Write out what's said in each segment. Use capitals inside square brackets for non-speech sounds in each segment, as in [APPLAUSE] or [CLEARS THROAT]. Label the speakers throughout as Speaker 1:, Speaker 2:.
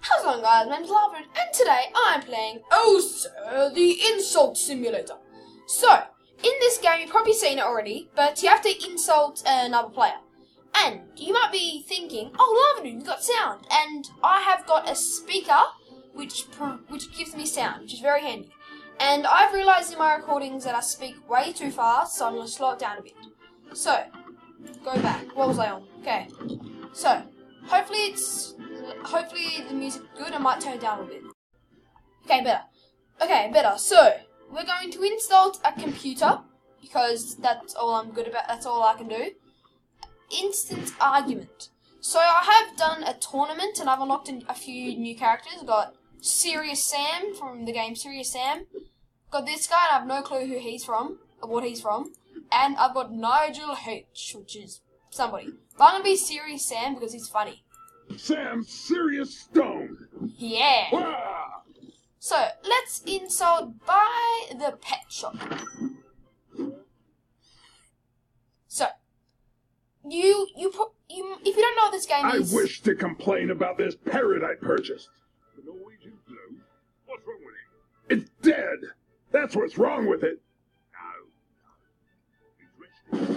Speaker 1: How's it going guys? My name's Lavin and today I'm playing Oh Sir, the Insult Simulator. So, in this game you've probably seen it already, but you have to insult another player. And you might be thinking, oh Lavin, you've got sound. And I have got a speaker which which gives me sound, which is very handy. And I've realised in my recordings that I speak way too fast, so I'm going to slow it down a bit. So, go back. What was I on? Okay. So, hopefully it's hopefully the music good. I might turn it down a bit. Okay, better. Okay, better. So we're going to install a computer because that's all I'm good about. That's all I can do. Instant argument. So I have done a tournament and I've unlocked a few new characters. I've got Serious Sam from the game Serious Sam. Got this guy and I have no clue who he's from or what he's from. And I've got Nigel H, which is somebody. But I'm gonna be Serious Sam because he's funny.
Speaker 2: Sam Serious Stone.
Speaker 1: Yeah. So let's insult by the pet shop. So you you put you if you don't know what this game
Speaker 2: I
Speaker 1: is, I
Speaker 2: wish to complain about this parrot I purchased.
Speaker 3: The Norwegian blue? What's wrong with it?
Speaker 2: It's dead. That's what's wrong with it.
Speaker 3: No. He's rested.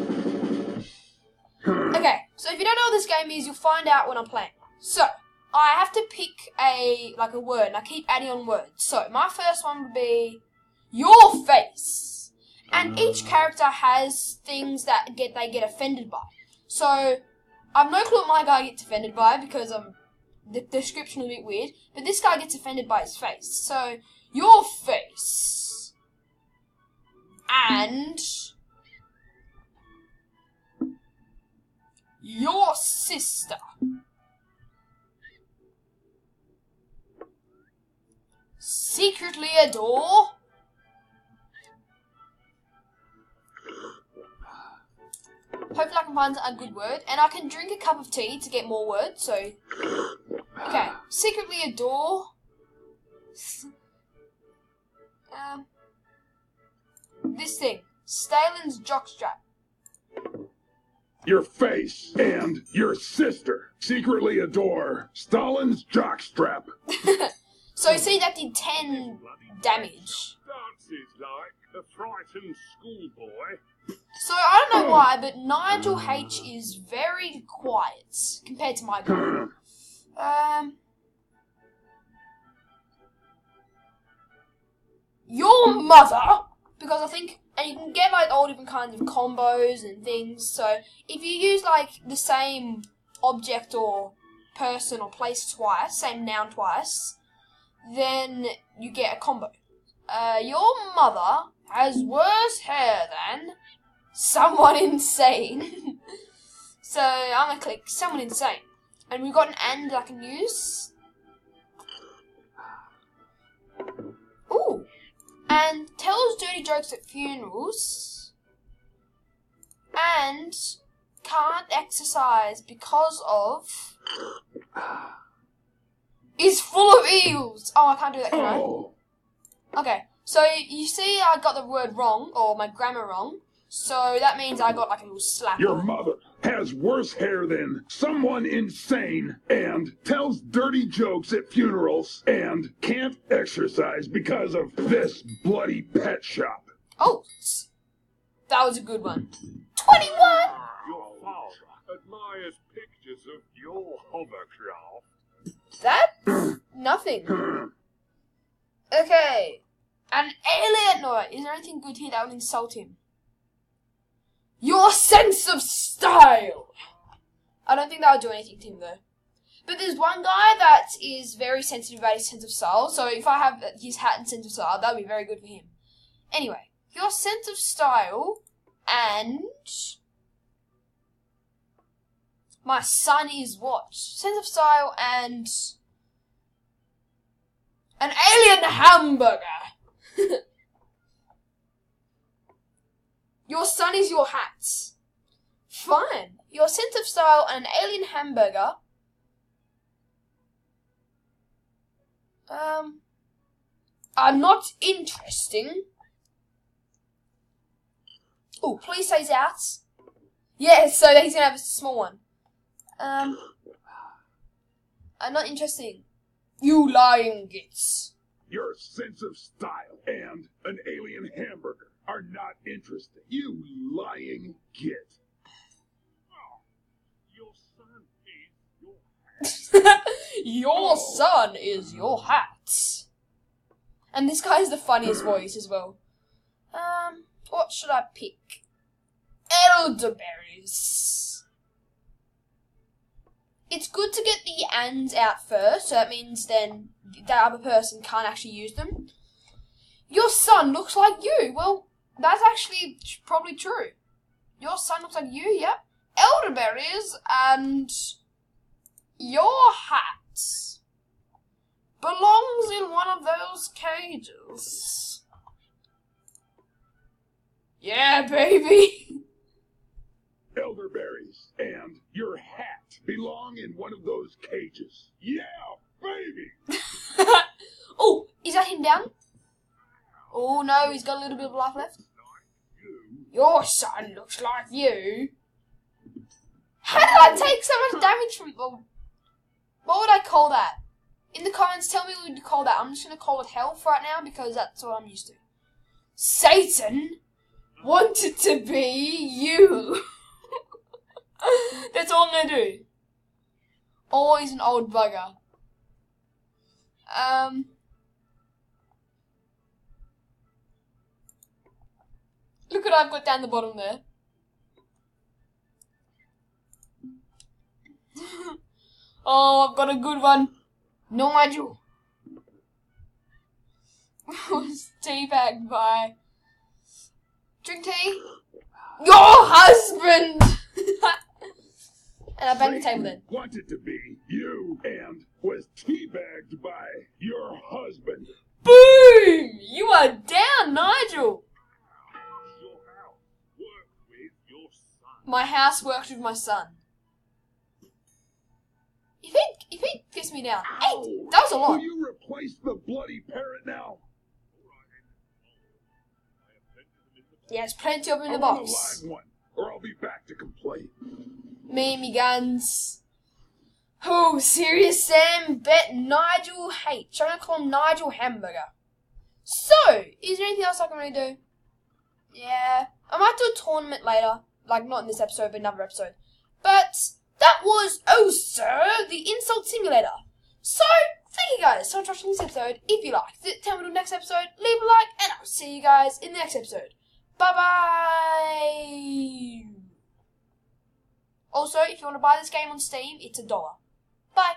Speaker 1: Okay, so if you don't know what this game is, you'll find out when I'm playing. So, I have to pick a like a word, and I keep adding on words. So, my first one would be your face, and each character has things that get they get offended by. So, I've no clue what my guy gets offended by because um the description is a bit weird. But this guy gets offended by his face. So, your face, and your sister. Secretly adore. Hopefully, I can find a good word, and I can drink a cup of tea to get more words. So, okay, secretly adore. Um, this thing, Stalin's jockstrap.
Speaker 2: Your face and your sister secretly adore Stalin's jockstrap. [LAUGHS]
Speaker 1: So see that did 10 damage.
Speaker 3: Dances like a frightened schoolboy.
Speaker 1: So I don't know why, but Nigel H is very quiet compared to my guy. [CLEARS THROAT] Um, your mother, because I think, and you can get like all different kinds of combos and things. So if you use like the same object or person or place twice, same noun twice, then you get a combo. Uh, your mother has worse hair than someone [LAUGHS] insane. [LAUGHS] so I'm gonna click someone insane, and we've got an and I can use. Ooh, and tells dirty jokes at funerals, and can't exercise because of is full of eels. Oh, I can't do that, can I?
Speaker 2: Oh,
Speaker 1: Okay, so you see, I got the word wrong or my grammar wrong. So that means I got like a little slap.
Speaker 2: your
Speaker 1: on.
Speaker 2: mother has worse hair than someone insane and tells dirty jokes at funerals and can't exercise because of this bloody pet shop.
Speaker 1: Oh, that was a good one. Twenty-one.
Speaker 3: Your father admires pictures of your hovercraft.
Speaker 1: That nothing. Okay, an alien. No, is there anything good here that would insult him? Your sense of style. I don't think that would do anything to him though. But there's one guy that is very sensitive about his sense of style. So if I have his hat and sense of style, that would be very good for him. Anyway, your sense of style and my son is what? Sense of style and an alien hamburger. your son is your hat. Fine. Your sense of style and an alien hamburger. Um, are not interesting. Oh, please say out. Yes, so he's gonna have a small one. Um, uh, not interesting. You lying gits.
Speaker 2: Your sense of style and an alien hamburger are not interesting. You lying git.
Speaker 3: Oh, your son is your [LAUGHS]
Speaker 1: your son is your hat. And this guy has the funniest [CLEARS THROAT] voice as well. Um, what should I pick? Elderberries. It's good to get the ands out first, so that means then the other person can't actually use them. Your son looks like you. Well, that's actually probably true. Your son looks like you, yep. Elderberries and your hat belongs in one of those cages. Yeah, baby. [LAUGHS]
Speaker 2: Elderberries and your hat belong in one of those cages. Yeah, baby. [LAUGHS]
Speaker 1: oh, is that him down? Oh no, he's got a little bit of life left. Your son looks like you. How did I take so much damage from? Well, what would I call that? In the comments, tell me what you'd call that. I'm just gonna call it hell for right now because that's what I'm used to. Satan wanted to be you. [LAUGHS] that's all I'm gonna do. Always an old bugger. Um. Look what I've got down the bottom there. [LAUGHS] oh, I've got a good one. No Nigel. [LAUGHS] Was teabagged by. Drink tea. Your husband! [LAUGHS] and I banged the table then.
Speaker 2: Wanted to be you and was teabagged by your husband.
Speaker 1: Boom! You are down, Nigel!
Speaker 3: Your house. Work with your son.
Speaker 1: My house worked with my son. If he if he pissed me down,
Speaker 2: Ow!
Speaker 1: eight. That was a lot.
Speaker 2: Will you replace the bloody parrot now?
Speaker 3: Yes, plenty of them in the
Speaker 1: Yeah, there's plenty of them in the
Speaker 2: want a
Speaker 1: box.
Speaker 2: one, or I'll be back to complain.
Speaker 1: Me and me guns. Oh, serious Sam bet Nigel H. I'm gonna call him Nigel Hamburger. So, is there anything else I can really do? Yeah, I might do a tournament later, like not in this episode, but another episode. But that was oh sir, the insult simulator. So, thank you guys so much for watching this episode. If you liked it, tell me to the next episode, leave a like, and I'll see you guys in the next episode. Bye bye. Also, if you want to buy this game on Steam, it's a dollar. Bye.